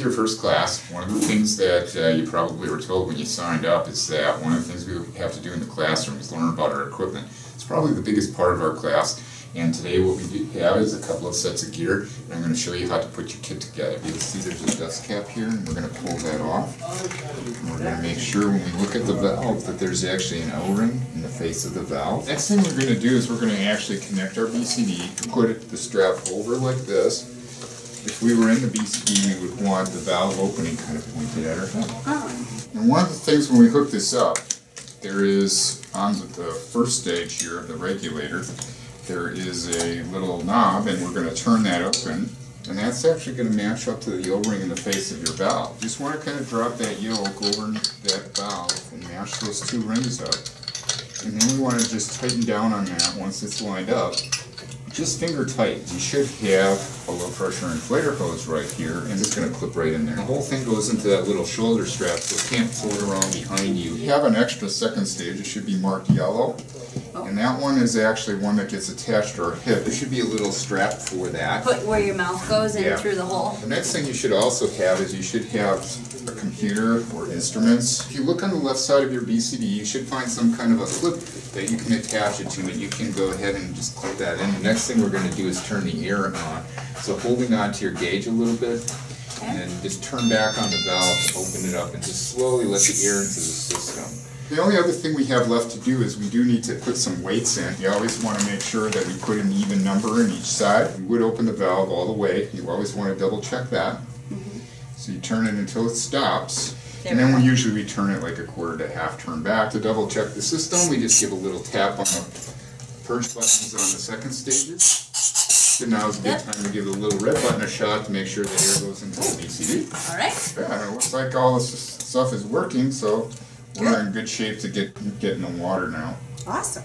your first class. One of the things that uh, you probably were told when you signed up is that one of the things we have to do in the classroom is learn about our equipment. It's probably the biggest part of our class. And today what we have is a couple of sets of gear, and I'm going to show you how to put your kit together. You'll see there's a dust cap here, and we're going to pull that off. And we're going to make sure when we look at the valve that there's actually an O-ring in the face of the valve. Next thing we're going to do is we're going to actually connect our BCD, put the strap over like this, if we were in the BCD, we would want the valve opening kind of pointed at our head. Oh. And one of the things when we hook this up, there is, on the first stage here of the regulator, there is a little knob and we're going to turn that open. And that's actually going to match up to the O-ring in the face of your valve. Just want to kind of drop that yoke over that valve and match those two rings up. And then we want to just tighten down on that once it's lined up just finger tight. You should have a low pressure inflator hose right here and it's going to clip right in there. The whole thing goes into that little shoulder strap so it can't float around behind you. You have an extra second stage, it should be marked yellow. Oh. And that one is actually one that gets attached to our hip. There should be a little strap for that. Put where your mouth goes in Yeah. through the hole. The next thing you should also have is you should have a computer or instruments. If you look on the left side of your BCD, you should find some kind of a clip that you can attach it to and you can go ahead and just clip that in. The next thing we're going to do is turn the air on. So holding on to your gauge a little bit and then just turn back on the valve, open it up and just slowly let the air into the system. The only other thing we have left to do is we do need to put some weights in. You always want to make sure that we put an even number in each side. We would open the valve all the way. You always want to double check that. Mm-hmm. So you turn it until it stops. And then we usually we turn it like a quarter to half turn back. To double check the system, we just give a little tap on the purge buttons on the second stages. So now is a good Yep. time to give the little red button a shot to make sure the air goes into the BCD. All right. Yeah, it looks like all this stuff is working, so we're in good shape to get get in the water now. Awesome.